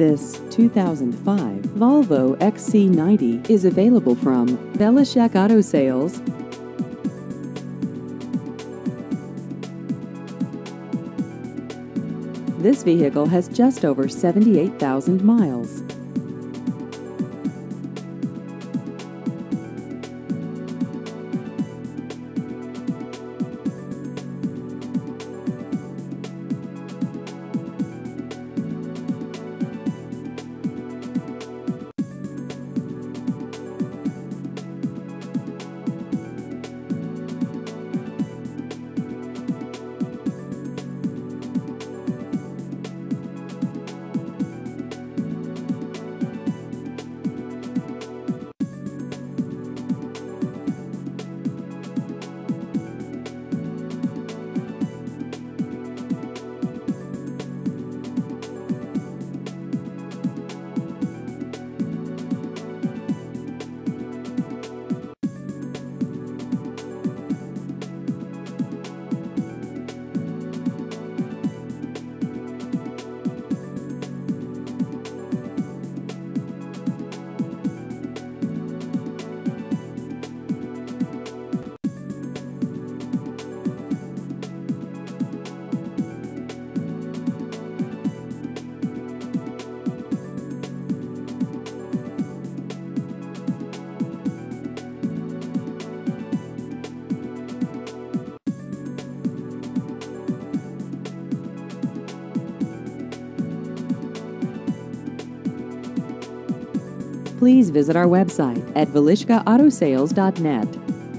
This 2005 Volvo XC90 is available from Velishek Auto Sales. This vehicle has just over 78,000 miles. Please visit our website at velishekautosales.net.